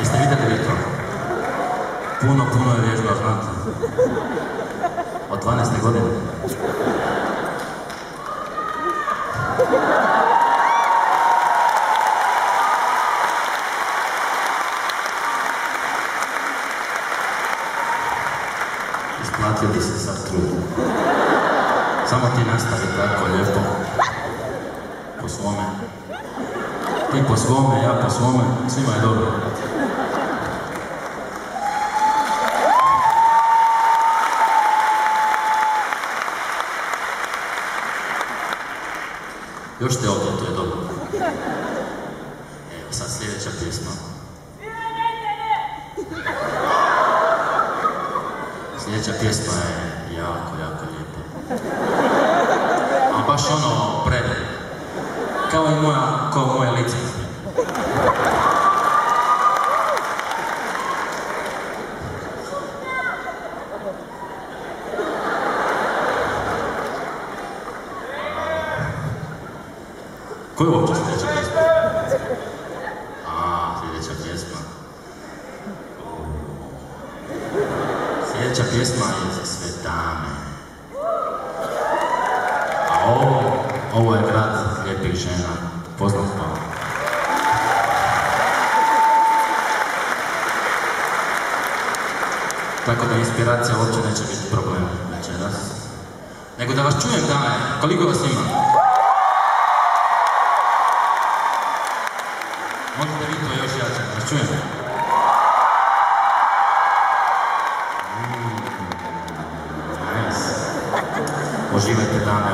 Jeste vidjeli vi to? Puno, puno je vježba, znate. Od 12. godine. Isplatio bi se sad. Samo ti nastavi tako lijepo. Po svome. Ti po svome, ja po svome, svima je dobro. Još te ovdje, to je dobro. Evo sad sljedeća pjesma. Sljedeća pjesma je jako, jako lijepa. A baš ono predaj. Kao i moja, kao moje lice. Ko je uopće sljedeća pjesma? A, sljedeća pjesma. Sljedeća pjesma je za sve dame. A ovo, ovo je grad lijepih žena. Poznat vam. Tako da inspiracija uopće neće biti problem večeras. Nego da vas čujem dame, koliko vas ima? Možete vi to još jače, da vas čujem. Mm. Uživajte dame